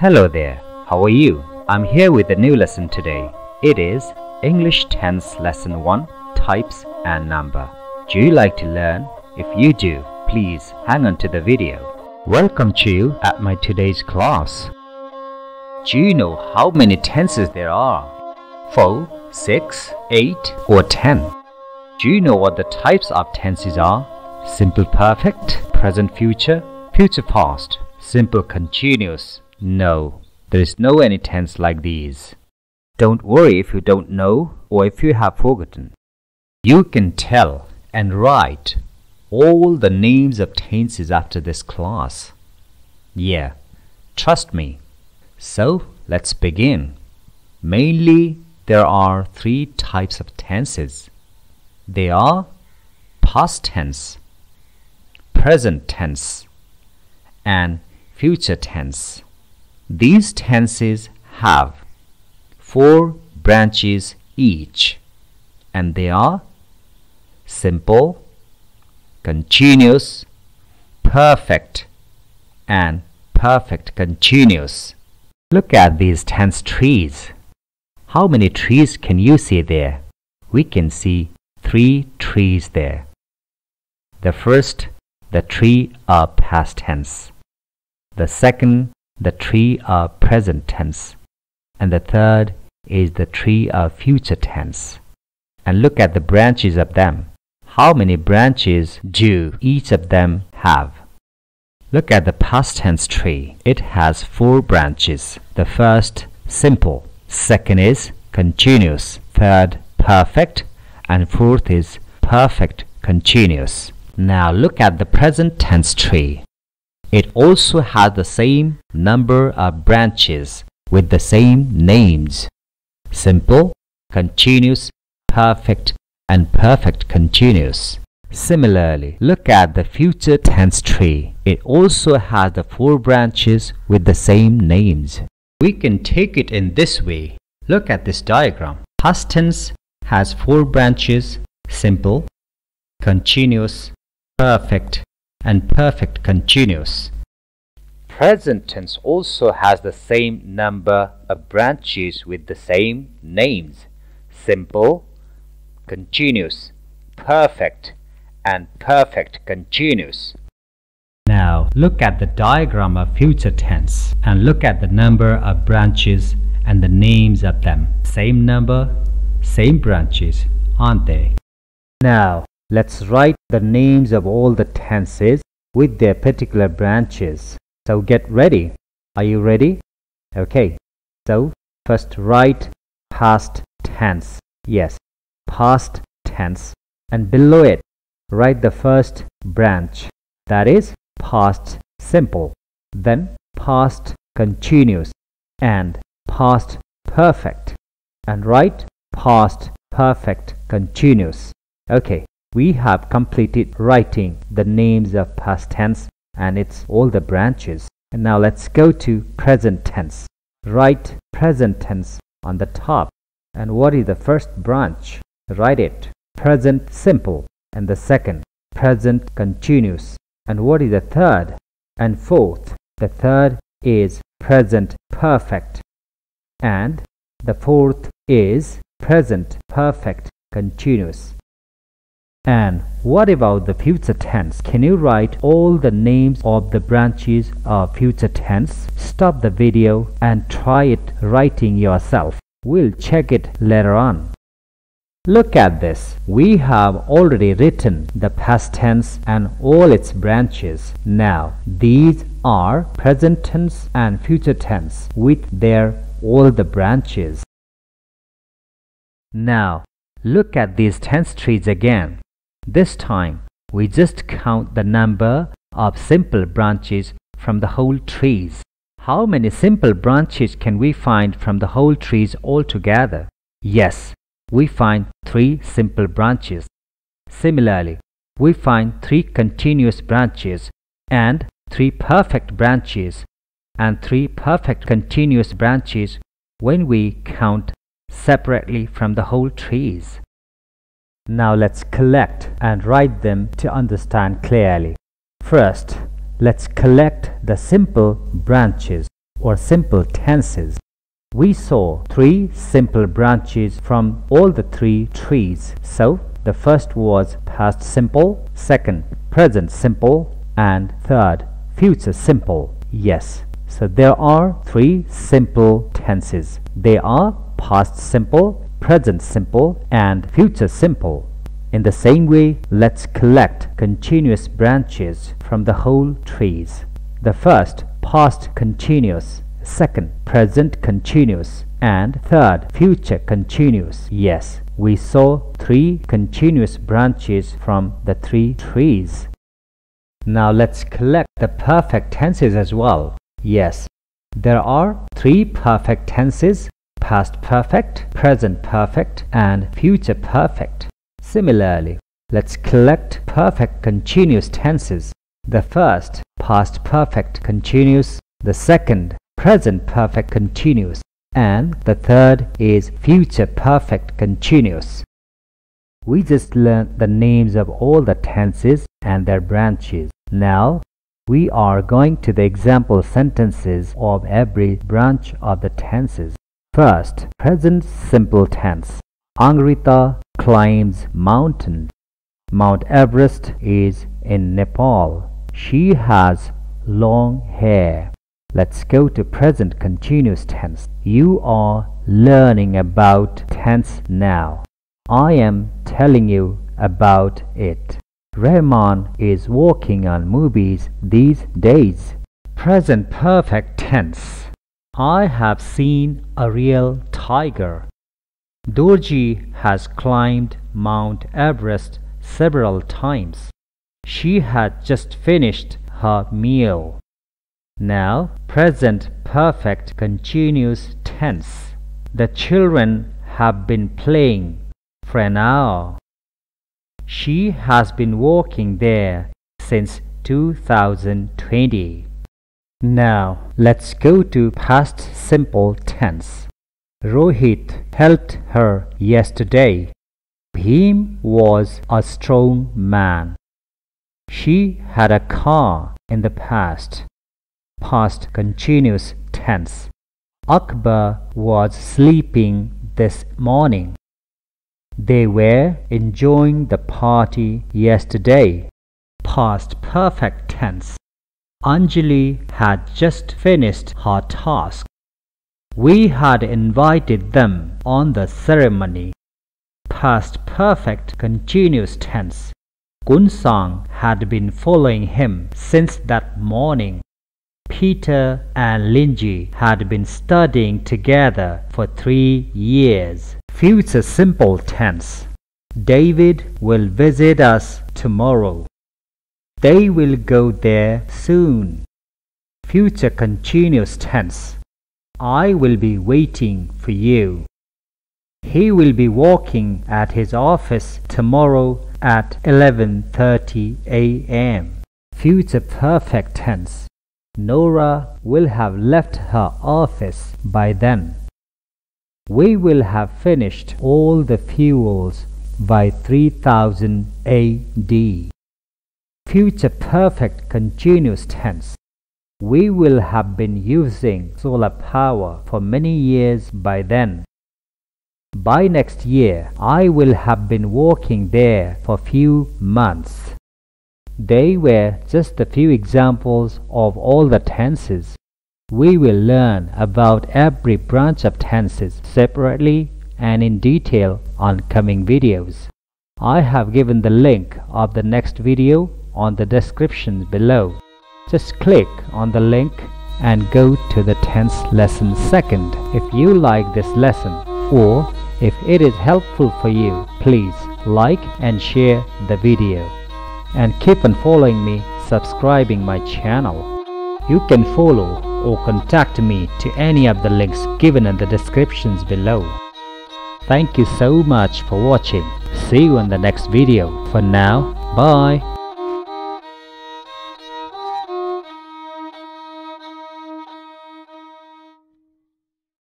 Hello there, how are you? I'm here with a new lesson today. It is English Tense Lesson 1 Types and Number. Do you like to learn? If you do, please hang on to the video. Welcome to you at my today's class. Do you know how many tenses there are? 4, 6, 8 or 10? Do you know what the types of tenses are? Simple perfect, present future, future past, simple continuous. No, there is no any tense like these. Don't worry if you don't know or if you have forgotten. You can tell and write all the names of tenses after this class. Yeah, trust me. So let's begin. Mainly, there are three types of tenses. They are past tense, present tense, and future tense. These tenses have four branches each, and they are simple, continuous, perfect, and perfect continuous. Look at these tense trees. How many trees can you see there? We can see three trees there. The first, the tree are past tense. The second, the tree of present tense. And the third is the tree of future tense. And look at the branches of them. How many branches do each of them have? Look at the past tense tree. It has four branches. The first, simple. Second is continuous. Third, perfect and fourth is perfect continuous. Now look at the present tense tree. It also has the same number of branches with the same names. Simple, continuous, perfect, and perfect continuous. Similarly, look at the future tense tree. It also has the four branches with the same names. We can take it in this way. Look at this diagram. Past tense has four branches simple, continuous, perfect, and perfect continuous. Present tense also has the same number of branches with the same names simple, continuous, perfect, and perfect continuous. Now look at the diagram of future tense and look at the number of branches and the names of them. Same number, same branches, aren't they? Now, let's write the names of all the tenses with their particular branches. So get ready. Are you ready? Okay. So, first write past tense. Yes, past tense. And below it, write the first branch. That is past simple. Then past continuous and past perfect. And write past perfect continuous. Okay, we have completed writing the names of past tense and it's all the branches. And now let's go to present tense. Write present tense on the top. And what is the first branch? Write it. Present simple. And the second, present continuous. And what is the third? And fourth, the third is present perfect. And the fourth is present perfect continuous. And what about the future tense? Can you write all the names of the branches of future tense? Stop the video and try it writing yourself. We'll check it later on. Look at this. We have already written the past tense and all its branches. Now, these are present tense and future tense with their all the branches. Now, look at these tense trees again. This time, we just count the number of simple branches from the whole trees. How many simple branches can we find from the whole trees altogether? Yes, we find three simple branches. Similarly, we find three continuous branches and three perfect branches and three perfect continuous branches when we count separately from the whole trees. Now let's collect and write them to understand clearly. First, let's collect the simple branches. or simple tenses. We saw three simple branches from all the three trees. So, the first was past simple, second, present simple, and third, future simple. Yes, so there are three simple tenses. They are past simple, present simple, and future simple. In the same way, let's collect continuous branches from the whole trees. The first, past continuous, second, present continuous, and third, future continuous. Yes, we saw three continuous branches from the three trees. Now let's collect the perfect tenses as well. Yes, there are three perfect tenses past perfect, present perfect, and future perfect. Similarly, let's collect perfect continuous tenses. The first, past perfect continuous, the second, present perfect continuous, and the third is future perfect continuous. We just learned the names of all the tenses and their branches. Now, we are going to the example sentences of every branch of the tenses. First, present simple tense. Angrita climbs mountain. Mount Everest is in Nepal. She has long hair. Let's go to present continuous tense. You are learning about tense now. I am telling you about it. Rahman is working on movies these days. Present perfect tense. I have seen a real tiger. Dorji has climbed Mount Everest several times. She had just finished her meal. Now, present perfect continuous tense. The children have been playing for an hour. She has been working there since 2020. Now let's go to past simple tense. Rohit helped her yesterday. Bhim was a strong man. She had a car in the past. Past continuous tense. Akbar was sleeping this morning. They were enjoying the party yesterday. Past perfect tense. Anjali had just finished her task. We had invited them on the ceremony. Past perfect continuous tense. Gunsang had been following him since that morning. Peter and Linji had been studying together for three years. Future simple tense. David will visit us tomorrow. They will go there soon. Future continuous tense. I will be waiting for you. He will be walking at his office tomorrow at 11:30 a.m. Future perfect tense. Nora will have left her office by then. We will have finished all the fuels by 3000 AD future perfect continuous tense. We will have been using solar power for many years by then. By next year, I will have been working there for few months. They were just a few examples of all the tenses. We will learn about every branch of tenses separately and in detail on coming videos. I have given the link of the next video on the description below. Just click on the link and go to the tense lesson second. If you like this lesson or if it is helpful for you, please like and share the video. And keep on following me, subscribing my channel. You can follow or contact me to any of the links given in the descriptions below. Thank you so much for watching. See you in the next video. For now, bye.